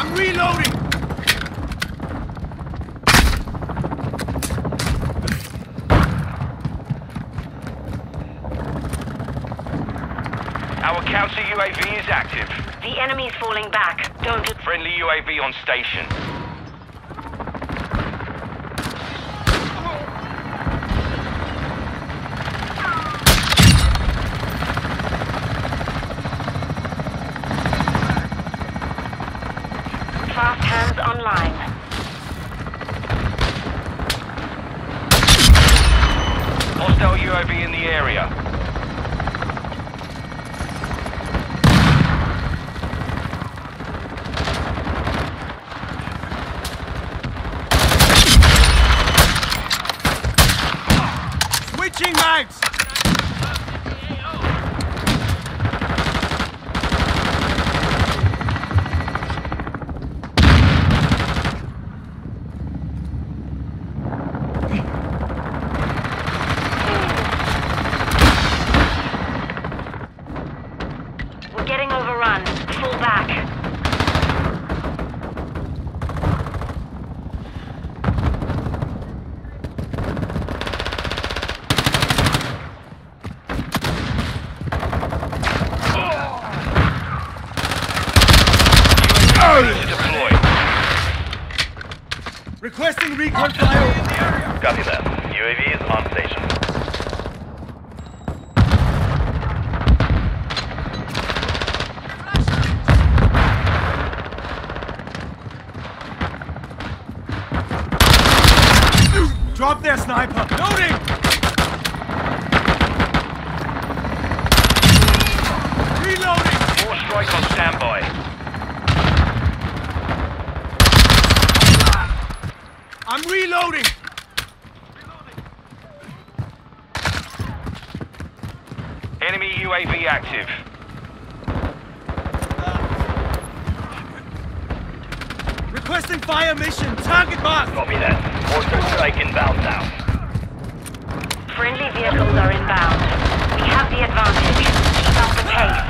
I'm reloading! Our counter UAV is active. The enemy's falling back. Don't... Friendly UAV on station. Online. Hostile UAV in the area. Switching mags! We're getting overrun. Fall back. UAV to deploy. Requesting recon flyover. Copy that. UAV is on station. Drop there, sniper. Loading! Reloading! More strike on standby. I'm reloading! Enemy UAV active. Requesting fire mission. Target mark. Copy that. Mortar strike inbound now. Friendly vehicles are inbound. We have the advantage. Keep up the pace.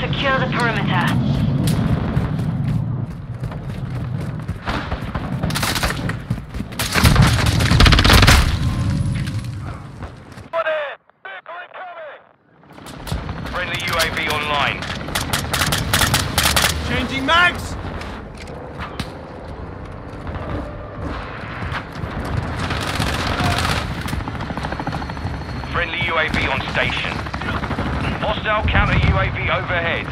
Secure the perimeter. Friendly UAV online. Changing mags. Friendly UAV on station. Hostile counter UAV overhead.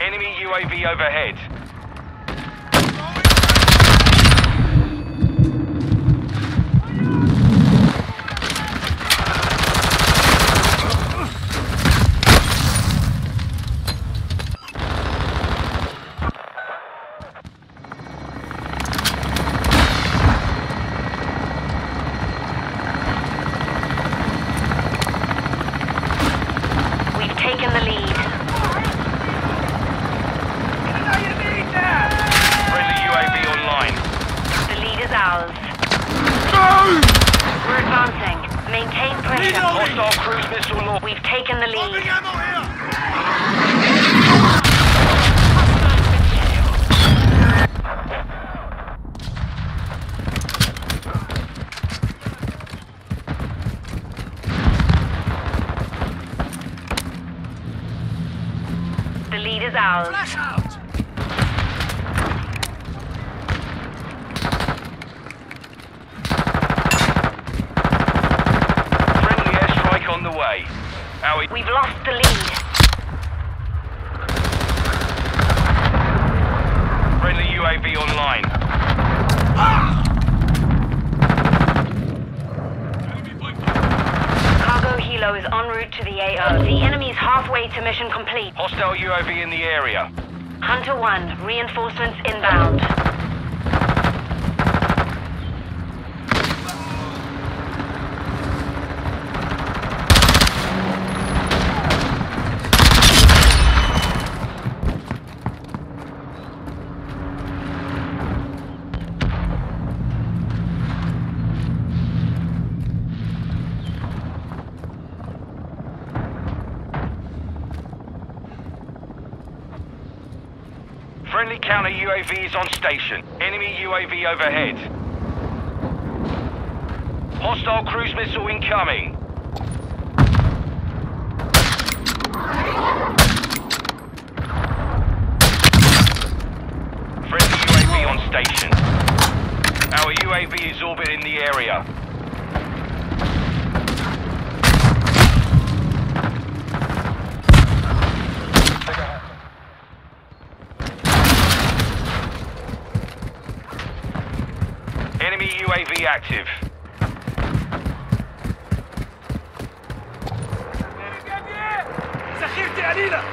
Enemy UAV overhead. Reloading! Hostile cruise missile launch. We've taken the Pumping lead. ammo here! The lead is ours. Flash out! Friendly airstrike on the way. Our We've lost the lead. friendly UAV online. Cargo helo is en route to the AO. The enemy's halfway to mission complete. Hostile UAV in the area. Hunter 1, reinforcements inbound. Friendly counter UAV is on station. Enemy UAV overhead. Hostile cruise missile incoming. Friendly UAV on station. Our UAV is orbiting the area. Enemy UAV active. ذخيرتي قليلة!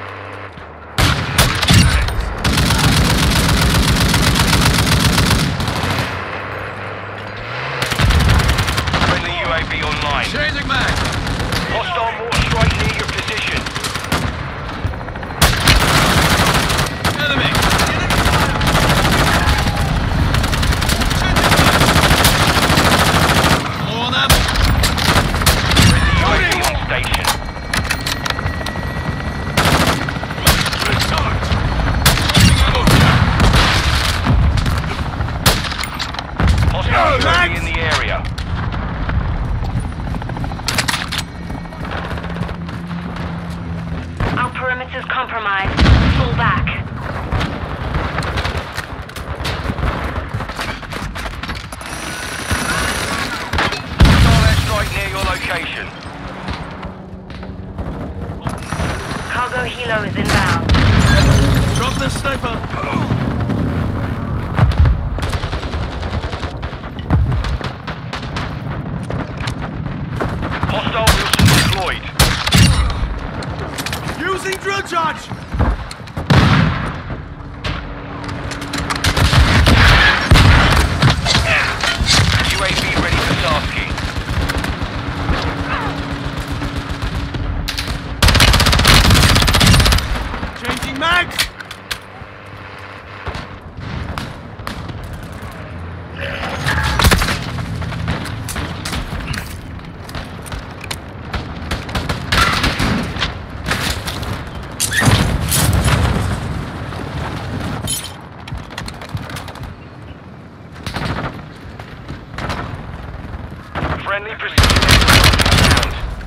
Friendly precision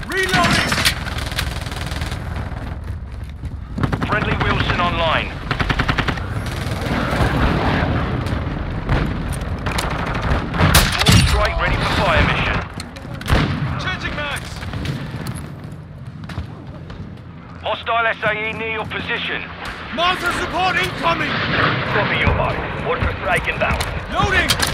Reloading! Friendly Wheelson online. Full strike ready for fire mission. Changing mags! Hostile SAE near your position. Mortar support incoming! Copy your mark. Mortar strike inbound. Loading!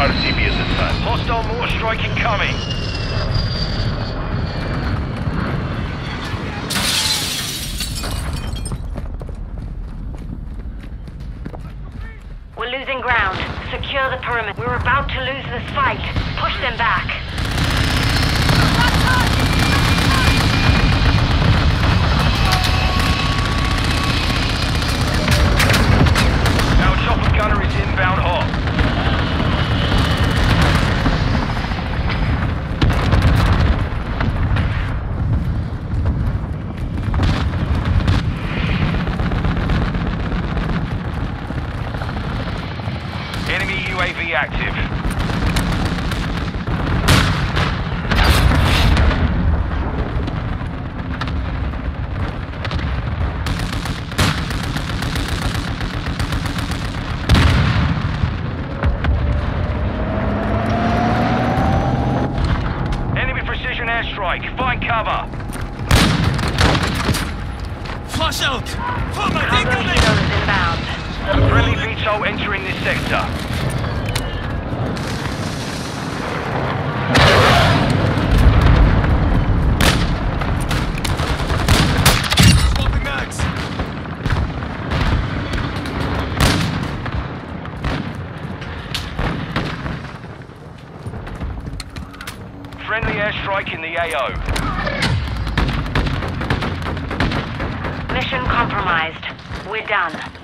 RCB is assigned. Hostile mortar strike incoming. We're losing ground. Secure the perimeter. We're about to lose this fight. Push them back. Airstrike. Find cover. Flush out! Incoming! inbound. Friendly VTOL entering this sector. Swapping mags! In the AO. Mission compromised. We're done.